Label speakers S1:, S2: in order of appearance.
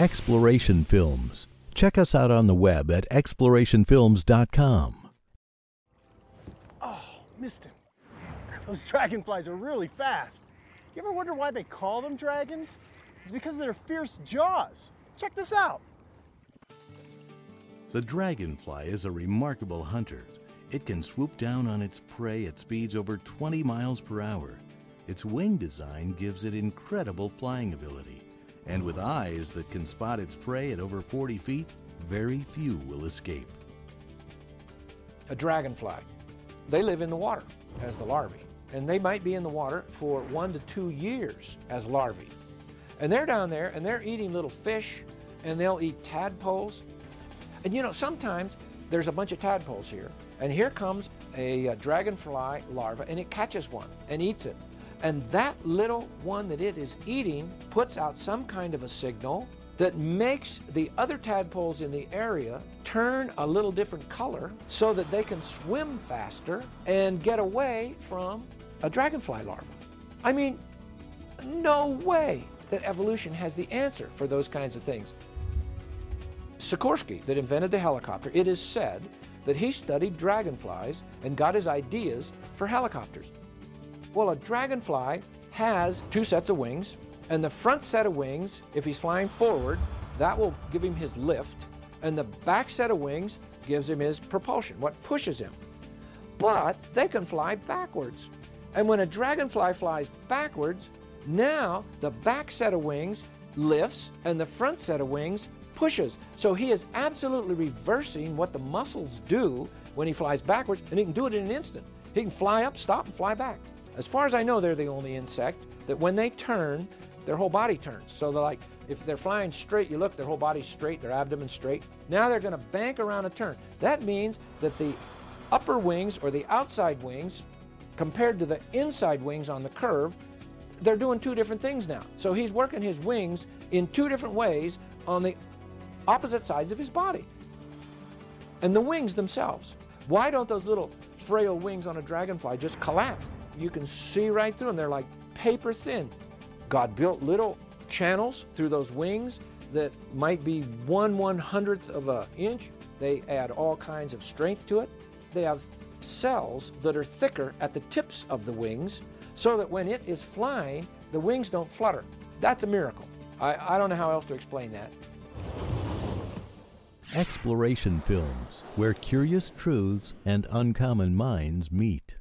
S1: Exploration Films. Check us out on the web at explorationfilms.com.
S2: Oh, missed him. Those dragonflies are really fast. You ever wonder why they call them dragons? It's because of their fierce jaws. Check this out.
S1: The dragonfly is a remarkable hunter. It can swoop down on its prey at speeds over 20 miles per hour. Its wing design gives it incredible flying ability. And with eyes that can spot its prey at over 40 feet, very few will escape.
S3: A dragonfly. They live in the water as the larvae, and they might be in the water for one to two years as larvae. And they're down there and they're eating little fish, and they'll eat tadpoles. And you know, sometimes there's a bunch of tadpoles here, and here comes a, a dragonfly larva, and it catches one and eats it. And that little one that it is eating puts out some kind of a signal that makes the other tadpoles in the area turn a little different color so that they can swim faster and get away from a dragonfly larva. I mean, no way that evolution has the answer for those kinds of things. Sikorsky, that invented the helicopter, it is said that he studied dragonflies and got his ideas for helicopters. Well, a dragonfly has two sets of wings, and the front set of wings, if he's flying forward, that will give him his lift, and the back set of wings gives him his propulsion, what pushes him. But they can fly backwards. And when a dragonfly flies backwards, now the back set of wings lifts and the front set of wings pushes. So he is absolutely reversing what the muscles do when he flies backwards, and he can do it in an instant. He can fly up, stop, and fly back. As far as I know, they're the only insect that when they turn, their whole body turns. So they're like, if they're flying straight, you look, their whole body's straight, their abdomen straight. Now they're going to bank around a turn. That means that the upper wings or the outside wings, compared to the inside wings on the curve, they're doing two different things now. So he's working his wings in two different ways on the opposite sides of his body. And the wings themselves. Why don't those little frail wings on a dragonfly just collapse? You can see right through them. They're like paper thin. God built little channels through those wings that might be one one hundredth of an inch. They add all kinds of strength to it. They have cells that are thicker at the tips of the wings so that when it is flying, the wings don't flutter. That's a miracle. I, I don't know how else to explain that.
S1: Exploration Films, where curious truths and uncommon minds meet.